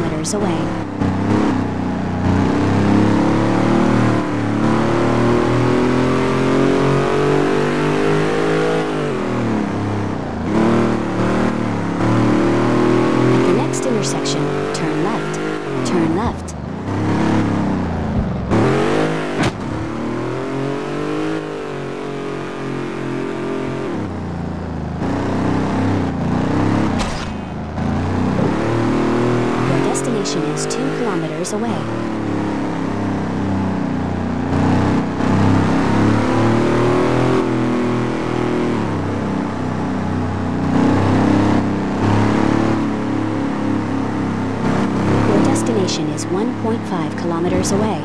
kilometers away. Away. Your destination is 1.5 kilometers away.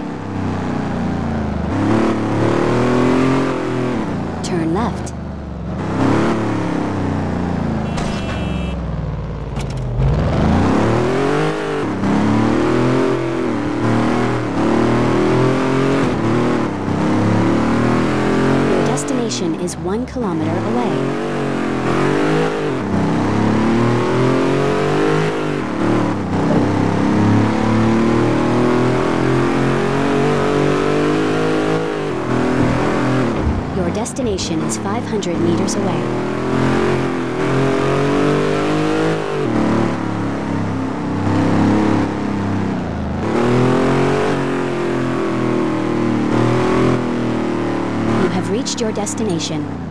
Turn left. Your destination is one kilometer away. Your destination is 500 meters away. You have reached your destination.